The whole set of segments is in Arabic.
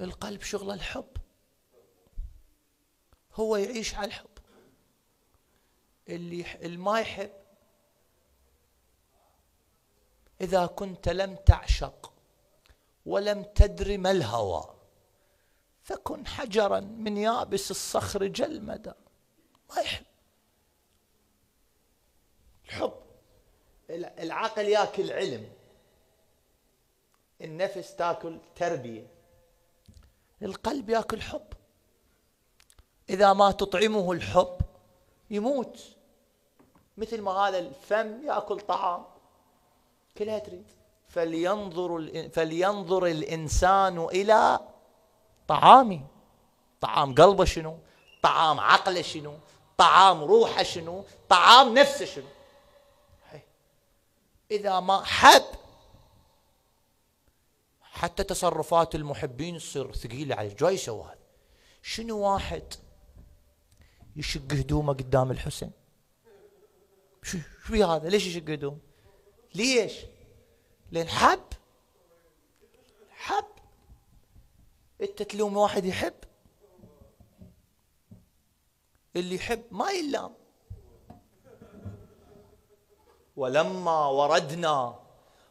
القلب شغل الحب. هو يعيش على الحب. اللي ما يحب إذا كنت لم تعشق ولم تدر ما الهوى فكن حجرا من يابس الصخر جلمدا ما يحب. الحب. العقل ياكل علم. النفس تاكل تربية. القلب ياكل حب. إذا ما تطعمه الحب يموت. مثل ما هذا الفم ياكل طعام. كلها تريد. فلينظر فلينظر الإنسان إلى طعامه. طعام قلبه شنو؟ طعام عقله شنو؟ طعام روحه شنو؟ طعام نفسه شنو؟ إذا ما حب حتى تصرفات المحبين تصير ثقيلة عليه جاي يسوي هذا. شنو واحد يشق هدومه قدام الحسين؟ شو شو هذا؟ ليش يشق هدوم ليش؟ لأن حب؟ حب. أنت تلوم واحد يحب؟ اللي يحب ما يلام. ولما وردنا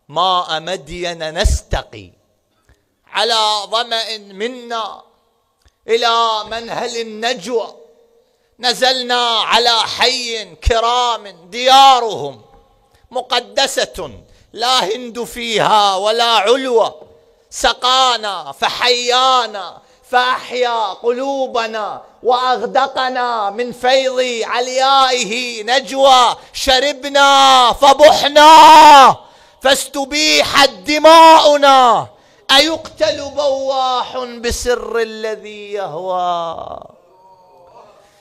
ماء مدين نستقي. على ظمأ منا إلى منهل النجوى. نزلنا على حي كرام ديارهم مقدسة لا هند فيها ولا علوى. سقانا فحيانا فأحيا قلوبنا وأغدقنا من فيض عليائه نجوى. شربنا فبحنا فاستبيحت دماؤنا أيقتل بواح بسر الذي يهوى؟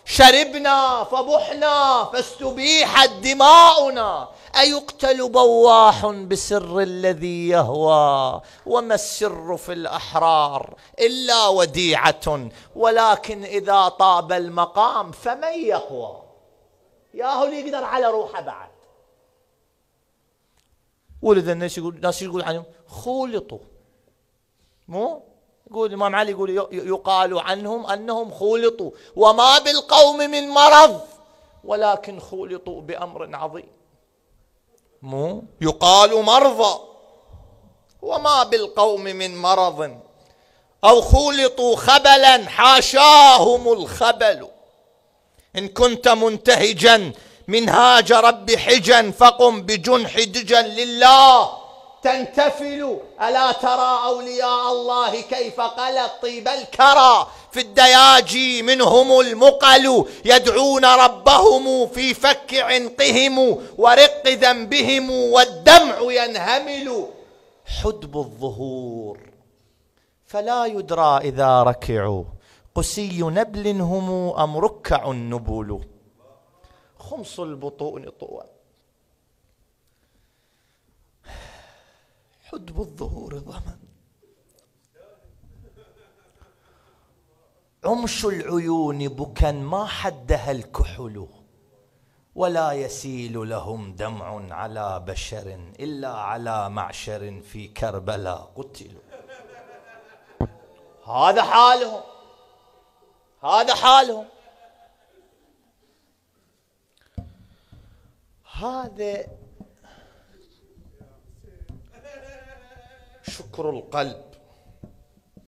شربنا فبحنا فاستبيحت دماؤنا. أيقتل بواح بسر الذي يهوى؟ وما السر في الأحرار؟ إلا وديعة. ولكن إذا طاب المقام فمن يقوى ياهو اللي يقدر على روحه بعد. ولد الناس يقول الناس يقول عنهم خولطوا مو؟ يقول الإمام علي يقول يقال عنهم أنهم خولطوا وما بالقوم من مرض ولكن خولطوا بأمر عظيم. مو؟ يقال مرضى. وما بالقوم من مرض. أو خولطوا خبلا حاشاهم الخبل. إن كنت منتهجا منهاج رب حجا فقم بجنح دجا لله. تنتفل ألا ترى أولياء الله كيف قلت؟ طيب الكرى في الدياجي منهم المقل يدعون ربهم في فك عنقهم ورق ذنبهم والدمع ينهمل. حدب الظهور فلا يدرى إذا ركعوا. قسي نبل هم أم ركع النبول خمس البطون طوى. حدب الظهور ضمن عمش العيون بكا ما حدها الكحل ولا يسيل لهم دمع على بشر إلا على معشر في كربلاء قتلوا هذا حالهم هذا حالهم. هذا شكر القلب.